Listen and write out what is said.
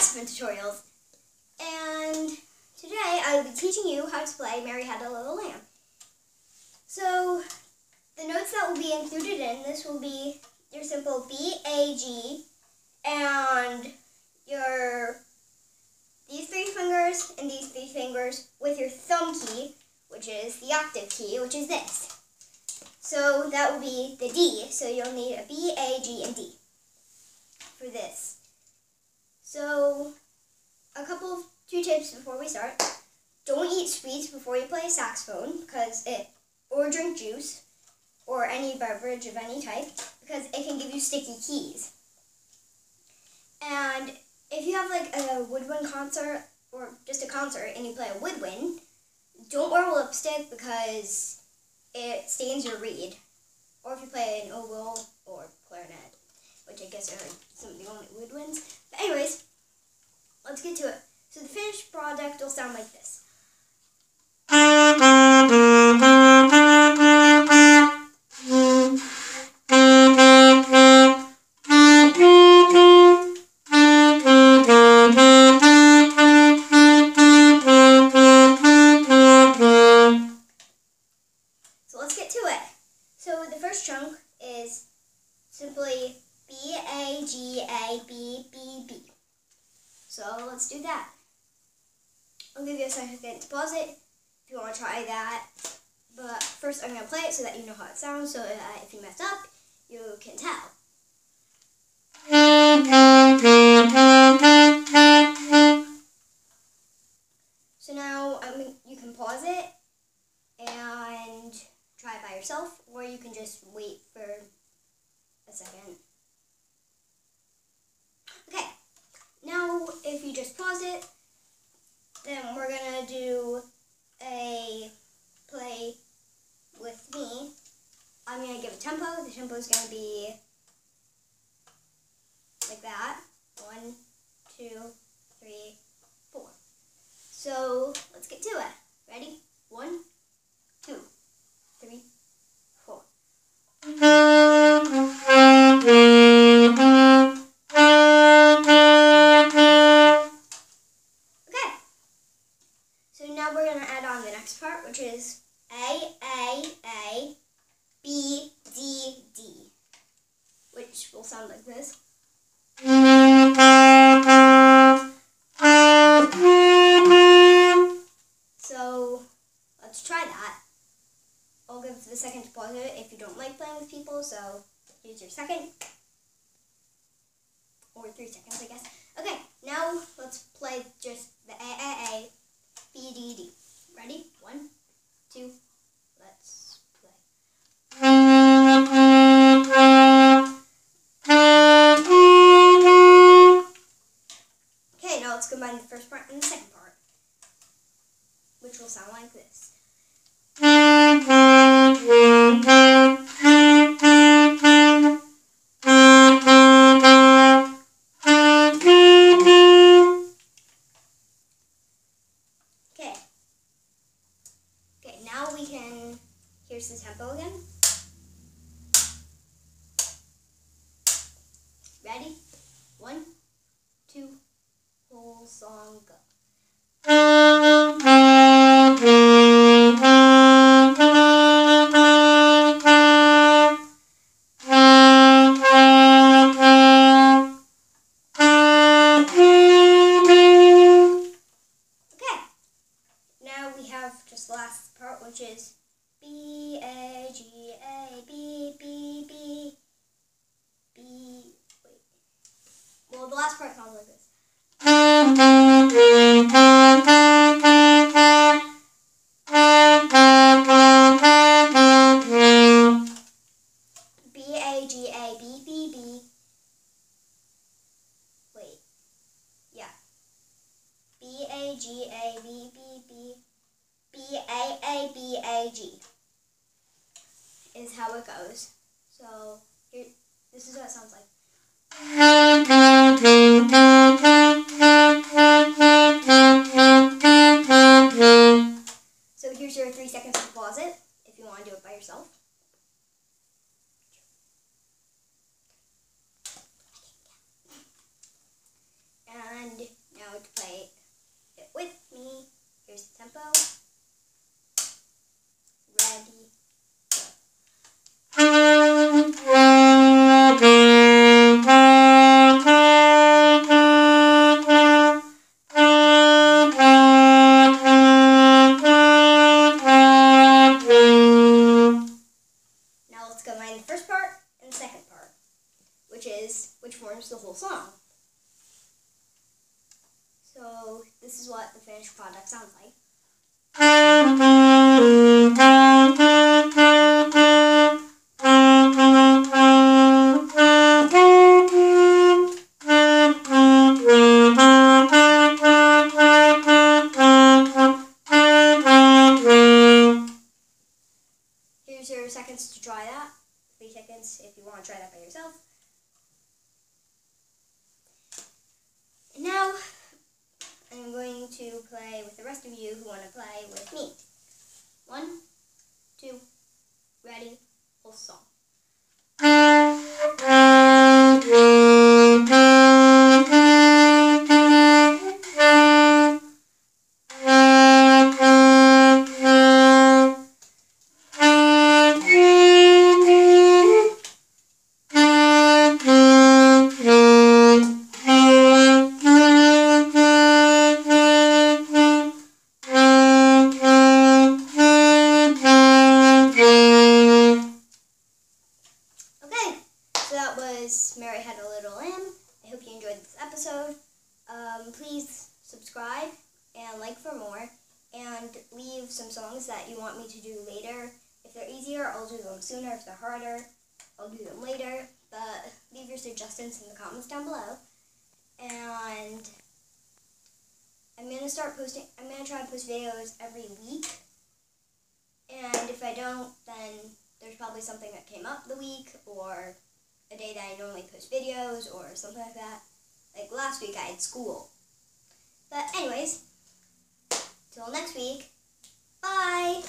saxophone tutorials. And today I will be teaching you how to play Mary Had a Little Lamb. So the notes that will be included in this will be your simple B, A, G, and your these three fingers and these three fingers with your thumb key, which is the octave key, which is this. So that will be the D. So you'll need a B, A, G, and D for this. So a couple of two tips before we start. Don't eat sweets before you play saxophone because it or drink juice or any beverage of any type because it can give you sticky keys. And if you have like a woodwind concert or just a concert and you play a woodwind, don't wear lipstick because it stains your reed. Or if you play an oboe or clarinet, which I guess are some of the only woodwinds. But anyways, let's get to it. So the finished product will sound like this. So let's get to it. So the first chunk is simply B A G A B B B. So let's do that. I'll give you a second to pause it if you want to try that. But first I'm going to play it so that you know how it sounds so that if you mess up, you can tell. So now um, you can pause it and try it by yourself, or you can just wait for a second. Okay, now if you just pause it, then we're gonna do a play with me. I'm gonna give a tempo. The tempo is gonna be like that. One, two, three, four. So let's get to it. Part, which is A, A, A, B, D, D, which will sound like this. So let's try that. I'll give the second to pause it if you don't like playing with people, so here's your second. Or three seconds, I guess. Okay, now let's play just the A, A, A, B, D, D. Ready? One, two, let's play. Okay, now let's combine the first part and the second part, which will sound like this. Ready? One, two, whole song go. A G is how it goes. So here, this is what it sounds like. So here's your three seconds to pause it if you want to do it by yourself. And the whole song. So this is what the finished product sounds like. Here's your seconds to try that. Three seconds if you want to try that by yourself. Play with the rest of you who want to play with me. So that was Mary Had a Little Lamb. I hope you enjoyed this episode. Um, please subscribe and like for more, and leave some songs that you want me to do later. If they're easier, I'll do them sooner. If they're harder, I'll do them later. But leave your suggestions in the comments down below. And I'm gonna start posting. I'm gonna try to post videos every week. And if I don't, then there's probably something that came up the week or a day that I normally post videos or something like that. Like last week I had school. But anyways, till next week, bye!